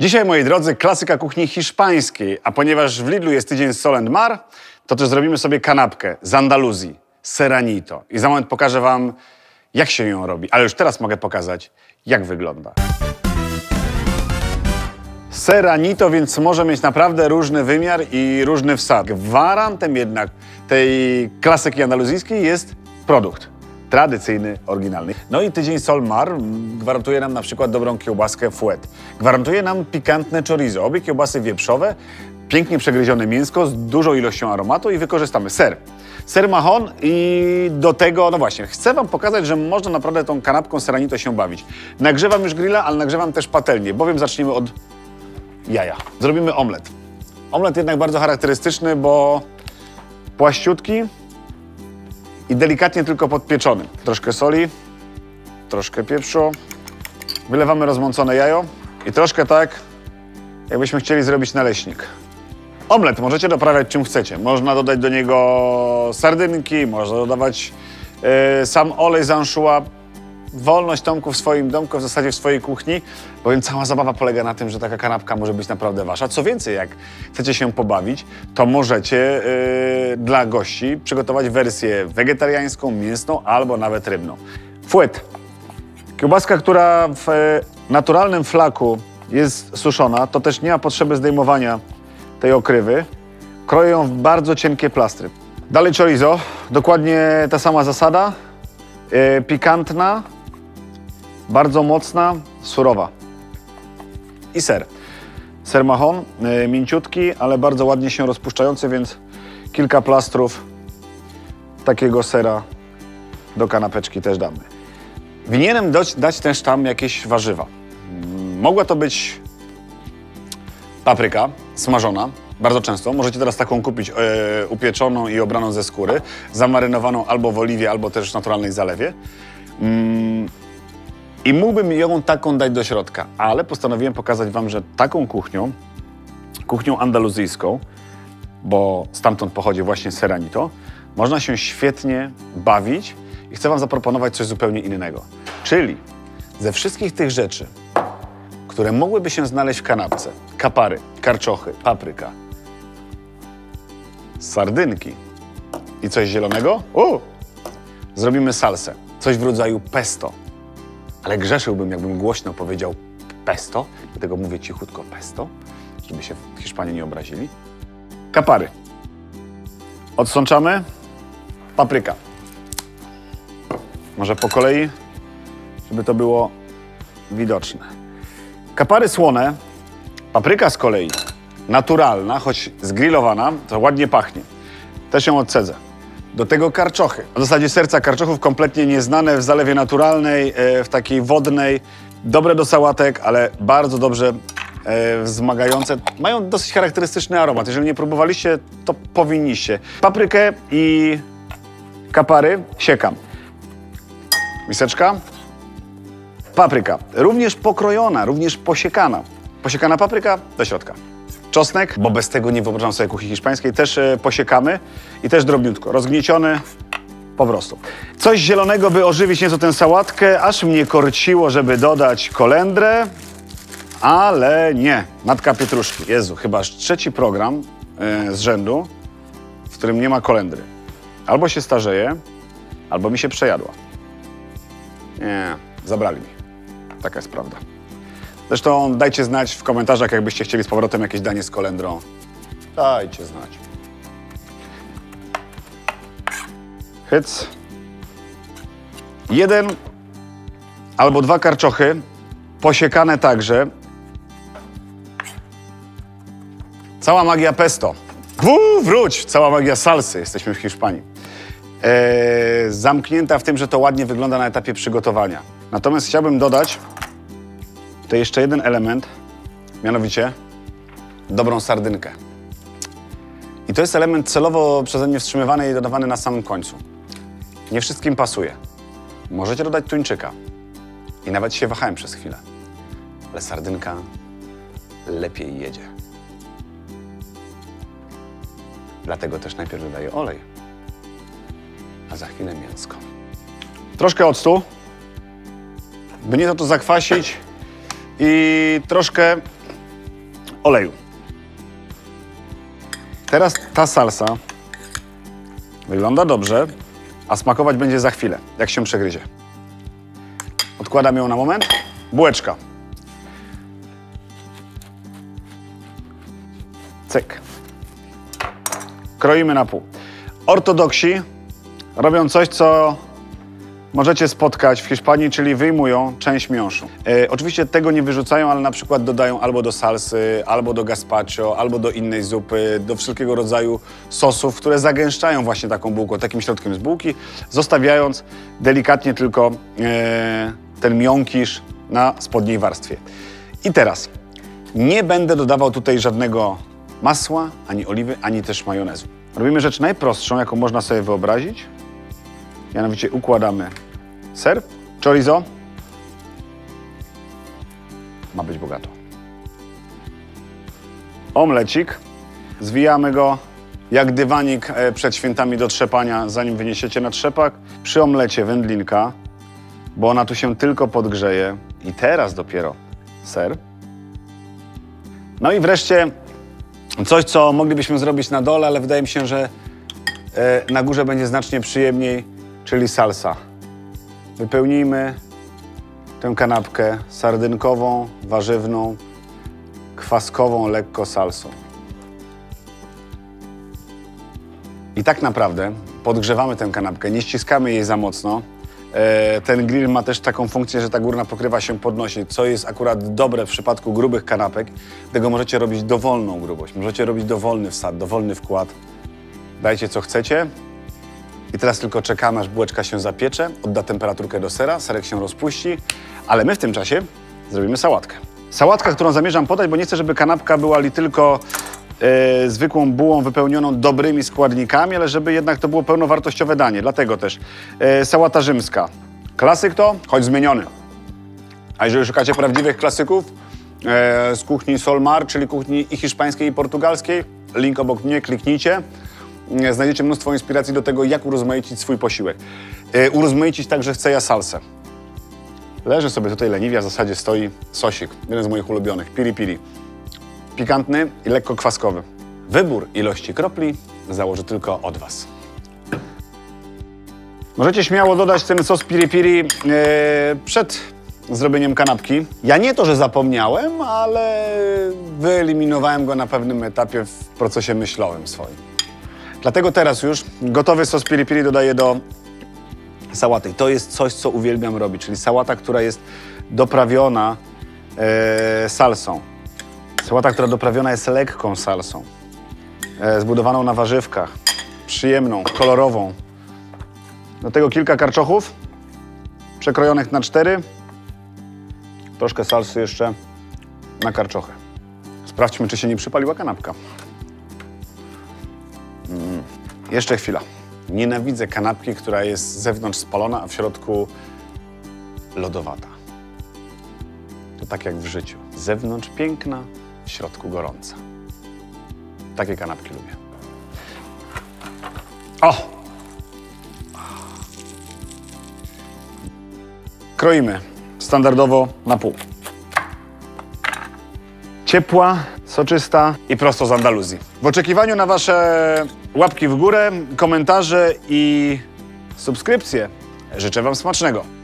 Dzisiaj, moi drodzy, klasyka kuchni hiszpańskiej, a ponieważ w Lidlu jest tydzień Sol and Mar, to też zrobimy sobie kanapkę z Andaluzji, seranito. I za moment pokażę wam, jak się ją robi. Ale już teraz mogę pokazać, jak wygląda. Seranito więc może mieć naprawdę różny wymiar i różny wsad. Gwarantem jednak tej klasyki andaluzyjskiej jest produkt. Tradycyjny, oryginalny. No i tydzień Solmar gwarantuje nam na przykład dobrą kiełbaskę fuet. Gwarantuje nam pikantne chorizo, obie kiełbasy wieprzowe, pięknie przegryzione mięsko z dużą ilością aromatu i wykorzystamy ser. Ser mahon i do tego, no właśnie, chcę wam pokazać, że można naprawdę tą kanapką seranito się bawić. Nagrzewam już grilla, ale nagrzewam też patelnię, bowiem zaczniemy od jaja. Zrobimy omlet. Omlet jednak bardzo charakterystyczny, bo płaściutki i delikatnie tylko podpieczony. Troszkę soli, troszkę pieprzu. Wylewamy rozmącone jajo i troszkę tak, jakbyśmy chcieli zrobić naleśnik. Omlet możecie doprawiać czym chcecie. Można dodać do niego sardynki, można dodawać e, sam olej z anchois. Wolność Tomku w swoim domku, w zasadzie w swojej kuchni, bowiem cała zabawa polega na tym, że taka kanapka może być naprawdę wasza. Co więcej, jak chcecie się pobawić, to możecie e, dla gości przygotować wersję wegetariańską, mięsną albo nawet rybną. Fuet. Kiełbaska, która w e, naturalnym flaku jest suszona, to też nie ma potrzeby zdejmowania tej okrywy. Kroję ją w bardzo cienkie plastry. Dalej chorizo, dokładnie ta sama zasada. E, pikantna, bardzo mocna, surowa. I ser. Ser mahon, e, mięciutki, ale bardzo ładnie się rozpuszczający, więc kilka plastrów takiego sera do kanapeczki też damy. Winienem dać, dać też tam jakieś warzywa. Mm, Mogła to być papryka smażona, bardzo często. Możecie teraz taką kupić e, upieczoną i obraną ze skóry, zamarynowaną albo w oliwie, albo też w naturalnej zalewie. Mm, I mógłbym ją taką dać do środka, ale postanowiłem pokazać wam, że taką kuchnią, kuchnią andaluzyjską, bo stamtąd pochodzi właśnie seranito, można się świetnie bawić i chcę wam zaproponować coś zupełnie innego. Czyli ze wszystkich tych rzeczy, które mogłyby się znaleźć w kanapce, kapary, karczochy, papryka, sardynki i coś zielonego, u, zrobimy salsę, coś w rodzaju pesto. Ale grzeszyłbym, jakbym głośno powiedział pesto, dlatego mówię cichutko pesto, żeby się w Hiszpanii nie obrazili. Kapary. Odsączamy. Papryka. Może po kolei, żeby to było widoczne. Kapary słone, papryka z kolei naturalna, choć zgrillowana, to ładnie pachnie. Też ją odcedzę. Do tego karczochy. W zasadzie serca karczochów kompletnie nieznane w zalewie naturalnej, e, w takiej wodnej. Dobre do sałatek, ale bardzo dobrze e, wzmagające. Mają dosyć charakterystyczny aromat. Jeżeli nie próbowaliście, to powinniście. Paprykę i kapary siekam. Miseczka. Papryka. Również pokrojona, również posiekana. Posiekana papryka do środka. Czosnek, bo bez tego nie wyobrażam sobie kuchni hiszpańskiej, też e, posiekamy i też drobniutko. Rozgnieciony po prostu. Coś zielonego, by ożywić nieco tę sałatkę, aż mnie korciło, żeby dodać kolendrę, ale nie. Matka Pietruszki. Jezu, chyba trzeci program e, z rzędu, w którym nie ma kolendry. Albo się starzeje, albo mi się przejadła. Nie, zabrali mi. Taka jest prawda. Zresztą dajcie znać w komentarzach, jakbyście chcieli z powrotem jakieś danie z kolendrą. Dajcie znać. Hyc. Jeden albo dwa karczochy, posiekane także. Cała magia pesto. Wuu, wróć! Cała magia salsy. Jesteśmy w Hiszpanii. Eee, zamknięta w tym, że to ładnie wygląda na etapie przygotowania. Natomiast chciałbym dodać to jeszcze jeden element, mianowicie dobrą sardynkę. I to jest element celowo przeze mnie wstrzymywany i dodawany na samym końcu. Nie wszystkim pasuje. Możecie dodać tuńczyka. I nawet się wahałem przez chwilę. Ale sardynka lepiej jedzie. Dlatego też najpierw dodaję olej, a za chwilę mięsko. Troszkę octu, by nie to, to zakwasić i troszkę oleju. Teraz ta salsa wygląda dobrze, a smakować będzie za chwilę, jak się przegryzie. Odkładam ją na moment. Bułeczka. Cyk. Kroimy na pół. Ortodoksi robią coś, co możecie spotkać w Hiszpanii, czyli wyjmują część miąższu. E, oczywiście tego nie wyrzucają, ale na przykład dodają albo do salsy, albo do gazpacho, albo do innej zupy, do wszelkiego rodzaju sosów, które zagęszczają właśnie taką bułką, takim środkiem z bułki, zostawiając delikatnie tylko e, ten miąkisz na spodniej warstwie. I teraz nie będę dodawał tutaj żadnego masła, ani oliwy, ani też majonezu. Robimy rzecz najprostszą, jaką można sobie wyobrazić. Mianowicie układamy ser, chorizo. Ma być bogato. Omlecik. Zwijamy go jak dywanik e, przed świętami do trzepania, zanim wyniesiecie na trzepak. Przy omlecie wędlinka, bo ona tu się tylko podgrzeje. I teraz dopiero ser. No i wreszcie coś, co moglibyśmy zrobić na dole, ale wydaje mi się, że e, na górze będzie znacznie przyjemniej, czyli salsa. Wypełnijmy tę kanapkę sardynkową, warzywną, kwaskową lekko salsą. I tak naprawdę podgrzewamy tę kanapkę, nie ściskamy jej za mocno. E, Ten grill ma też taką funkcję, że ta górna pokrywa się podnosi, co jest akurat dobre w przypadku grubych kanapek. Tego możecie robić dowolną grubość, możecie robić dowolny wsad, dowolny wkład. Dajcie co chcecie. I teraz tylko czekamy, aż bułeczka się zapiecze, odda temperaturkę do sera, serek się rozpuści, ale my w tym czasie zrobimy sałatkę. Sałatka, którą zamierzam podać, bo nie chcę, żeby kanapka była li tylko e, zwykłą bułą wypełnioną dobrymi składnikami, ale żeby jednak to było pełnowartościowe danie. Dlatego też e, sałata rzymska. Klasyk to, choć zmieniony. A jeżeli szukacie prawdziwych klasyków e, z kuchni Solmar, czyli kuchni i hiszpańskiej, i portugalskiej, link obok mnie, kliknijcie. E, Znajdziecie mnóstwo inspiracji do tego, jak urozmaicić swój posiłek. E, urozmaicić także chcę ja salsę. Leży sobie tutaj leniwia, w zasadzie stoi sosik, jeden z moich ulubionych, piri piri. Pikantny i lekko kwaskowy. Wybór ilości kropli założy tylko od Was. Możecie śmiało dodać ten sos piri piri e, przed zrobieniem kanapki. Ja nie to, że zapomniałem, ale wyeliminowałem go na pewnym etapie w procesie myślowym swoim. Dlatego teraz już gotowy sos piri piri dodaję do sałaty. I to jest coś, co uwielbiam robić, czyli sałata, która jest doprawiona e, salsą. Sałata, która doprawiona jest lekką salsą, e, zbudowaną na warzywkach, przyjemną, kolorową. Do tego kilka karczochów przekrojonych na cztery. Troszkę salsy jeszcze na karczochy. Sprawdźmy, czy się nie przypaliła kanapka. Jeszcze chwila. Nienawidzę kanapki, która jest z zewnątrz spalona, a w środku lodowata. To tak jak w życiu. Z zewnątrz piękna, w środku gorąca. Takie kanapki lubię. O! Kroimy standardowo na pół. Ciepła, soczysta i prosto z Andaluzji. W oczekiwaniu na Wasze łapki w górę, komentarze i subskrypcje życzę Wam smacznego.